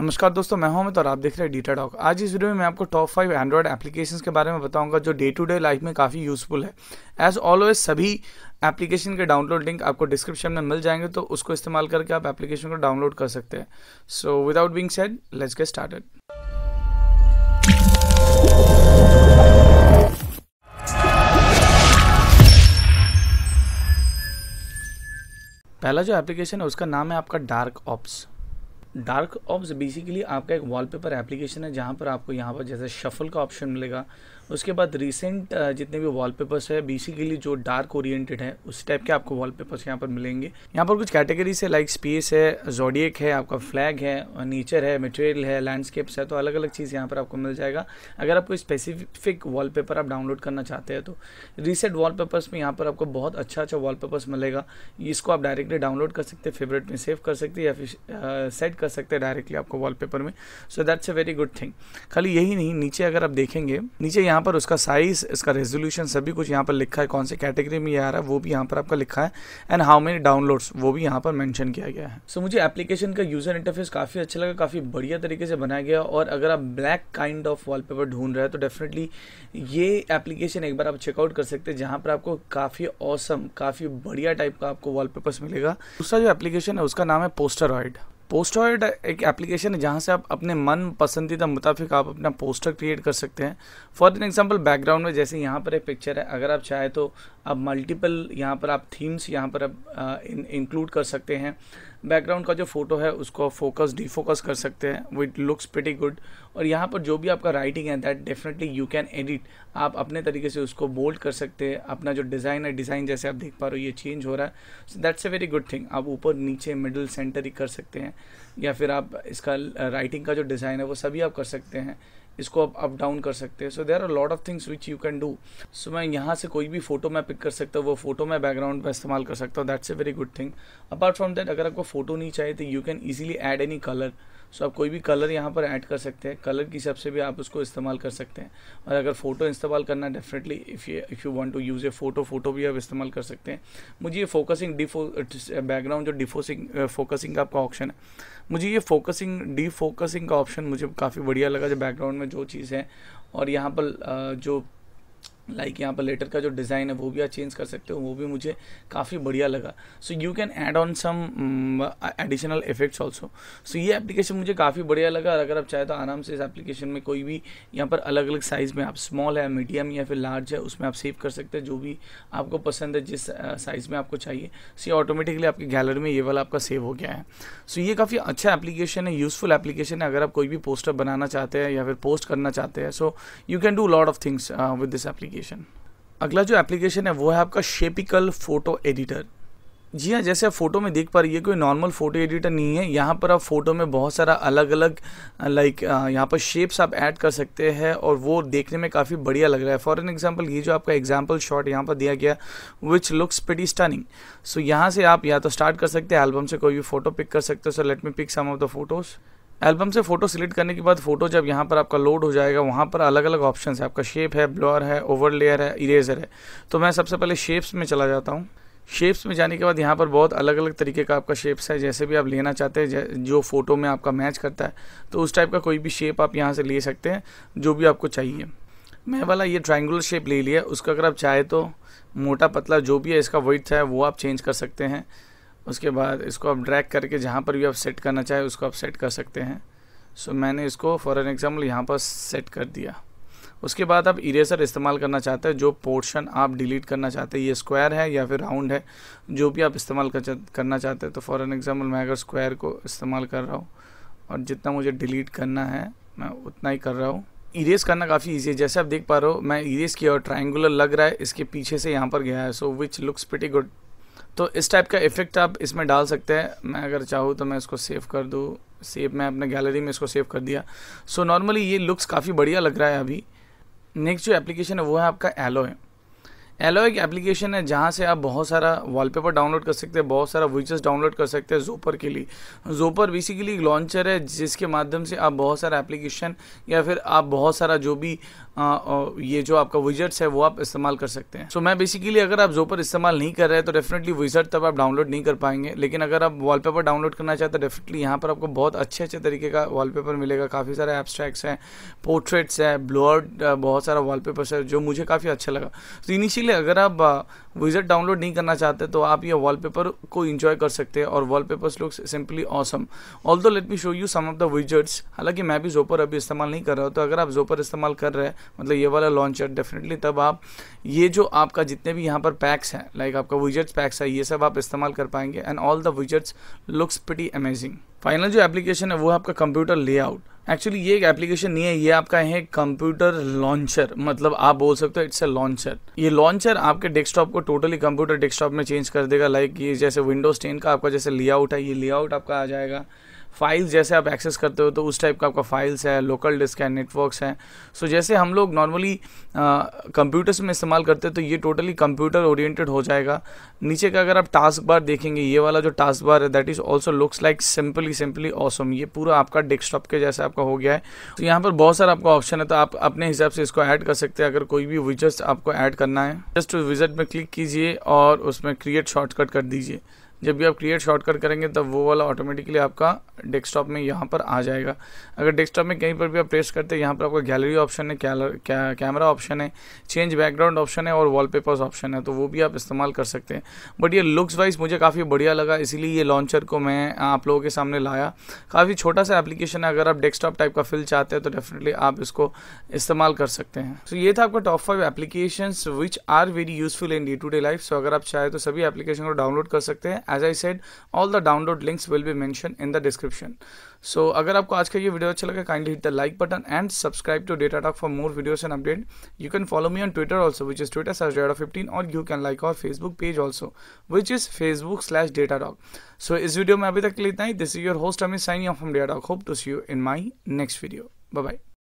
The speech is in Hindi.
नमस्कार दोस्तों, मैं हूँ और आप देख रहे हैं डीटा टॉक आज इस वीडियो में मैं आपको टॉप फाइव एंड्रॉयड एप्लीकेशंस के बारे में बताऊँगा जो डे टू डे लाइफ में काफ़ी यूजफुल है। एज ऑलवेज सभी एप्लीकेशन के डाउनलोड लिंक आपको डिस्क्रिप्शन में मिल जाएँगे तो उसको इस्तेमाल करके आप एप्लीकेशन को डाउनलोड कर सकते हैं। So without being said let's get started पहला जो एप्लीकेशन है, उसका नाम है आपका Dark Ops Dark Ops basically आपका एक वॉलपेपर एप्लीकेशन है जहाँ पर आपको यहाँ पर जैसे शफल का ऑप्शन मिलेगा। उसके बाद रिसेंट जितने भी वॉलपेपर्स है बेसिकली जो डार्क ओरिएंटेड है, उस टाइप के आपको वॉलपेपर्स यहाँ पर मिलेंगे। यहाँ पर कुछ कैटेगरीज है लाइक स्पेस है जोडियक है, आपका फ्लैग है नेचर है मटेरियल है लैंडस्केप्स है तो अलग अलग चीज़ यहाँ पर आपको मिल जाएगा। अगर आप कोई स्पेसिफिक वॉलपेपर आप डाउनलोड करना चाहते हैं तो रिसेंट वॉलपेपर्स में यहाँ पर आपको बहुत अच्छा अच्छा वॉलपेपर्स मिलेगा। इसको आप डायरेक्टली डाउनलोड कर सकते हैं फेवरेट में सेव कर सकते हैं, या फिर सेट कर सकते हैं डायरेक्टली आपको वॉलपेपर में। So that's a very good thing खाली यही नहीं, नीचे अगर आप देखेंगे, नीचे यहाँ पर उसका साइज़ इसका रेजोल्यूशन सभी कुछ यहाँ पर लिखा है कौन से कैटेगरी में ये आ रहा है वो भी यहाँ पर आपका लिखा है एंड हाउ मेनी डाउनलोड्स वो भी यहाँ पर मेंशन किया गया है। सो so, मुझे एप्लीकेशन का यूज़र इंटरफेस काफ़ी अच्छा लगा काफ़ी बढ़िया तरीके से बनाया गया और अगर आप ब्लैक काइंड ऑफ़ वॉलपेपर ढूंढ रहे हैं तो डेफिनेटली ये एप्लीकेशन एक बार आप चेकआउट कर सकते हैं जहाँ पर आपको काफ़ी औसम काफ़ी बढ़िया टाइप का आपको वॉलपेपर्स मिलेगा। दूसरा जो एप्लीकेशन है उसका नाम है पोस्टरॉइड पोस्टॉइड एक एप्लीकेशन है जहाँ से आप अपने मन पसंदीदा मुताबिक आप अपना पोस्टर क्रिएट कर सकते हैं। फॉर एन एग्जांपल बैकग्राउंड में जैसे यहाँ पर एक पिक्चर है, अगर आप चाहें तो आप मल्टीपल यहाँ पर आप थीम्स यहाँ पर आप इंक्लूड कर सकते हैं। बैकग्राउंड का जो फ़ोटो है, उसको फोकस डिफोकस कर सकते हैं। विट लुक्स प्रिटी गुड और यहाँ पर जो भी आपका राइटिंग है that definitely you can edit आप अपने तरीके से उसको बोल्ड कर सकते हैं। अपना जो डिज़ाइन है डिज़ाइन जैसे आप देख पा रहे हो, ये चेंज हो रहा है। So that's a very good thing आप ऊपर, नीचे मिडल सेंटर ही कर सकते हैं। या फिर आप इसका राइटिंग का जो डिज़ाइन है, वो सभी आप कर सकते हैं। इसको आप अप डाउन कर सकते हैं। So there are lot of things which you can do so मैं यहाँ से कोई भी फ़ोटो मैं पिक कर सकता हूँ, वो फ़ोटो मैं बैकग्राउंड पर इस्तेमाल कर सकता हूँ। That's a very good thing apart from that अगर आपको फ़ोटो नहीं चाहिए तो you can easily add any colour so आप कोई भी कलर यहाँ पर ऐड कर सकते हैं। कलर की हिसाब से भी आप उसको इस्तेमाल कर सकते हैं। और अगर फ़ोटो इस्तेमाल करना definitely if you if you want to use a photo photo भी आप इस्तेमाल कर सकते हैं। मुझे ये फोकसिंग डिफो बैकग्राउंड जो डिफोसिंग फोकसिंग का आपका ऑप्शन है। मुझे ये फोकसिंग डी फोकसिंग का ऑप्शन मुझे काफ़ी बढ़िया लगा जो बैकग्राउंड में जो चीज़ है। और यहाँ पर जो लाइक like यहाँ पर लेटर का जो डिज़ाइन है वो भी आप चेंज कर सकते हो वो भी मुझे काफ़ी बढ़िया लगा। So you can add on some additional effects also so ये एप्लीकेशन मुझे काफ़ी बढ़िया लगा और अगर आप चाहे तो आराम से इस एप्लीकेशन में कोई भी यहाँ पर अलग अलग साइज़ में आप स्मॉल है मीडियम या फिर लार्ज है उसमें आप सेव कर सकते हैं जो भी आपको पसंद है जिस साइज़ में आपको चाहिए। सो ये ऑटोमेटिकली आपकी गैलरी में ये वाला आपका सेव हो गया है। सो so, ये काफ़ी अच्छा एप्लीकेशन है यूज़फुल एप्लीकेशन है अगर आप कोई भी पोस्टर बनाना चाहते हैं या फिर पोस्ट करना चाहते हैं। So you can do lot of things with this application application अगला जो एप्लीकेशन है, वो है आपका शेपिकल फ़ोटो एडिटर जी हाँ जैसे आप फ़ोटो में देख पा रही है, कोई नॉर्मल फ़ोटो एडिटर नहीं है। यहाँ पर आप फ़ोटो में बहुत सारा अलग अलग लाइक यहाँ पर शेप्स आप ऐड कर सकते हैं और वो देखने में काफ़ी बढ़िया लग रहा है। फॉर एन एग्जांपल ये जो आपका एग्ज़ाम्पल शॉट यहाँ पर दिया गया which looks pretty stunning so यहाँ से आप या तो स्टार्ट कर सकते हैं एल्बम से कोई भी फ़ोटो पिक कर सकते हो। So let me pick some of the photos album से फ़ोटो सिलेक्ट करने के बाद फ़ोटो जब यहाँ पर आपका लोड हो जाएगा, वहाँ पर अलग अलग ऑप्शन है। आपका शेप है, ब्लर है, ओवर लेयर है, इरेजर है। तो मैं सबसे पहले शेप्स में चला जाता हूँ। शेप्स में जाने के बाद यहाँ पर बहुत अलग अलग तरीके का आपका शेप्स है, जैसे भी आप लेना चाहते हैं, जो फ़ोटो में आपका मैच करता है। तो उस टाइप का कोई भी शेप आप यहाँ से ले सकते हैं, जो भी आपको चाहिए। मैं वाला ये ट्राइंगुलर शेप ले लिया। उसका अगर आप चाहे तो मोटा पतला जो भी है, इसका वेट है, वो आप चेंज कर सकते हैं। उसके बाद इसको आप ड्रैग करके जहाँ पर भी आप सेट करना चाहें उसको आप सेट कर सकते हैं। सो so, मैंने इसको फॉर एन एग्ज़ाम्पल यहाँ पर सेट कर दिया। उसके बाद आप इरेजर इस्तेमाल करना चाहते हैं जो पोर्शन आप डिलीट करना चाहते हैं ये स्क्वायर है या फिर राउंड है जो भी आप इस्तेमाल कर, करना चाहते हैं तो फॉर एन एग्ज़ाम्पल मैं अगर स्क्वायर को इस्तेमाल कर रहा हूँ और जितना मुझे डिलीट करना है मैं उतना ही कर रहा हूँ। इरेज करना काफ़ी ईजी है। जैसे आप देख पा रहे हो मैं इरेज किया और ट्राइंगुलर लग रहा है इसके पीछे से यहाँ पर गया है। So which looks pretty good तो इस टाइप का इफ़ेक्ट आप इसमें डाल सकते हैं। मैं अगर चाहूँ तो मैं इसको सेव कर दूँ। सेव मैं अपने गैलरी में इसको सेव कर दिया। सो so, नॉर्मली ये लुक्स काफ़ी बढ़िया लग रहा है अभी। नेक्स्ट जो एप्लीकेशन है वो है आपका एलो है एलो एक एप्लीकेशन है जहाँ से आप बहुत सारा वॉलपेपर डाउनलोड कर सकते हैं बहुत सारा विचेस डाउनलोड कर सकते हैं जोपर के लिए। जोपर बेसिकली एक लॉन्चर है जिसके माध्यम से आप बहुत सारा एप्लीकेशन या फिर आप बहुत सारा जो भी आ, ये जो आपका विजट्स है वो आप इस्तेमाल कर सकते हैं। सो so, मैं बेसिकली अगर आप जोपर इस्तेमाल नहीं कर रहे हैं तो डेफिनेटली विजट तब आप डाउनलोड नहीं कर पाएँगे। लेकिन अगर आप वॉलपेपर डाउनलोड करना चाहते हैं डेफिनेटली यहाँ पर आपको बहुत अच्छे अच्छे तरीके का वॉलपेपर मिलेगा। काफ़ी सारे एब्स्ट्रैक्ट्स हैं पोर्ट्रेट्स है ब्लोअर्ड बहुत सारा वॉलपेपर्स है जो मुझे काफ़ी अच्छा लगा। तो इनिशियली अगर आप विजट डाउनलोड नहीं करना चाहते तो आप ये वॉलपेपर को इंजॉय कर सकते हैं और wallpapers look simply awesome although let me show you some of the widgets हालाँकि मैं भी जोपर अभी इस्तेमाल नहीं कर रहा हूँ तो अगर आप जोपर इस्तेमाल कर रहे हैं मतलब ये वाला लॉन्चर डेफिनेटली तब आप, ये जो आपका जितने भी यहाँ पर पैक्स हैं लाइक आपका विजट्स पैक्स है, ये सब आप इस्तेमाल कर पाएँगे and all the widgets looks pretty amazing final जो एप्लीकेशन है, वो आपका कंप्यूटर लेआउट एक्चुअली ये एक एप्लीकेशन नहीं है, ये आपका है कंप्यूटर लॉन्चर मतलब आप बोल सकते हो इट्स अ लॉन्चर ये लॉन्चर आपके डेस्कटॉप को टोटली कंप्यूटर डेस्कटॉप में चेंज कर देगा लाइक ये जैसे विंडोज़ टेन का आपका जैसे लेआउट है, ये लेआउट आपका आ जाएगा. फाइल्स जैसे आप एक्सेस करते हो तो उस टाइप का आपका फाइल्स है लोकल डिस्क है नेटवर्क्स हैं। सो so, जैसे हम लोग नॉर्मली कंप्यूटर्स में इस्तेमाल करते हैं तो ये टोटली कंप्यूटर ओरिएंटेड हो जाएगा। नीचे का अगर आप टास्क बार देखेंगे ये वाला जो टास्क बार है that is also looks like simply simply awesome ये पूरा आपका डेस्कटॉप के जैसे आपका हो गया है। तो यहाँ पर बहुत सारा आपका ऑप्शन है तो आप अपने हिसाब से इसको ऐड कर सकते हैं। अगर कोई भी विजट आपको ऐड करना है जस्ट विज़िट में क्लिक कीजिए और उसमें क्रिएट शॉर्टकट कर दीजिए। जब भी आप क्रिएट शॉर्टकट करेंगे तब वो वाला ऑटोमेटिकली आपका डेस्कटॉप में यहाँ पर आ जाएगा। अगर डेस्कटॉप में कहीं पर भी आप प्रेस करते हैं यहाँ पर आपका गैलरी ऑप्शन है कैमरा ऑप्शन है चेंज बैकग्राउंड ऑप्शन है और वॉलपेपर्स ऑप्शन है तो वो भी आप इस्तेमाल कर सकते हैं। बट ये लुक्स वाइज मुझे काफ़ी बढ़िया लगा इसीलिए ये लॉन्चर को मैं आप लोगों के सामने लाया। काफ़ी छोटा सा एप्लीकेशन है अगर आप डेस्कटॉप टाइप का फिल चाहते हैं तो डेफिनेटली आप इसको इस्तेमाल कर सकते हैं। सो so, ये था आपका top five application which are very useful in day to day life so अगर आप चाहें तो सभी एप्लीकेशन को डाउनलोड कर सकते हैं। as I said all the download links will be mentioned in the description so अगर आपको आज का ये वीडियो अच्छा लगा kindly hit the like button and subscribe to data talk for more videos and update you can follow me on twitter also which is twitter slash data 15 or you can like our facebook page also which is facebook slash data talk so इस वीडियो में अभी तक के लिए इतना ही this is your host Amit signing off from data talk hope to see you in my next video bye bye